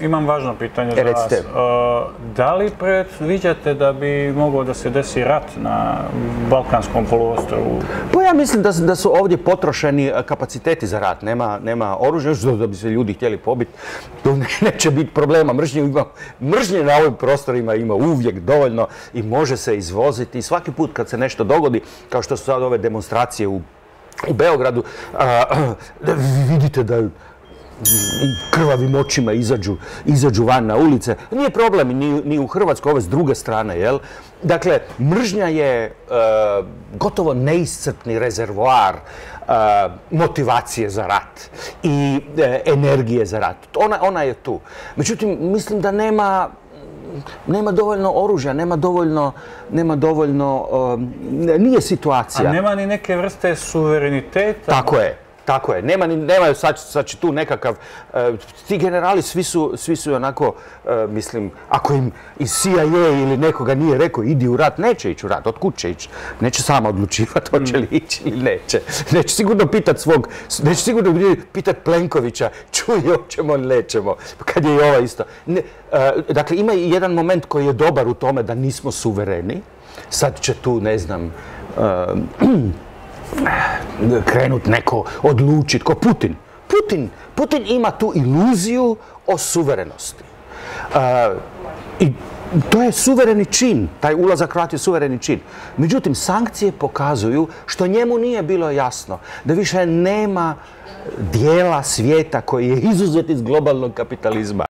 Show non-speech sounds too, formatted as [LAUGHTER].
Imam važno pitanje za vas. Recite. E, Da li predviđate da bi mogao da se desi rat na Balkanskom poluostrvu? Pa ja mislim da, su- da su ovdje potrošeni e, kapaciteti za rat. Nema, nema oružja, da bi se ljudi htjeli pobiti. Ne- [LAUGHS] neće biti problema. Mržnje, ima, mržnje na ovim prostorima ima uvijek dovoljno i može se izvoziti. I svaki put kad se nešto dogodi, kao što su sad ove demonstracije u, u Beogradu, a, [CLEARS THROAT] vidite da krvavim očima izađu, izađu van na ulice. Nije problem ni, ni u Hrvatskoj, ove s druge strane, jel? Dakle, mržnja je e, gotovo neiscrpni rezervoar e, motivacije za rat i e, energije za rat. Ona, ona je tu. Međutim, mislim da nema nema dovoljno oružja, nema dovoljno, nema dovoljno, nije situacija. A nema ni neke vrste suvereniteta? Tako je. Tako je. Nema, nema sad, sad će tu nekakav... e, ti generali svi su, svi su onako, e, mislim, ako im i CIA ili nekoga nije rekao idi u rat, neće ići u rat. Od kud će ići? Neće sama odlučivati hoće li ići ili neće. Neće sigurno pitat svog, neće sigurno pitat Plenkovića čuj, hoćemo ili nećemo. Kad je i ova isto. Ne, e, dakle, ima i jedan moment koji je dobar u tome da nismo suvereni. Sad će tu, ne znam, krenut neko odlučit, ko Putin. Putin, Putin ima tu iluziju o suverenosti. A, I to je suvereni čin, taj ulazak u rat je suvereni čin. Međutim, sankcije pokazuju što njemu nije bilo jasno da više nema dijela svijeta koji je izuzet iz globalnog kapitalizma.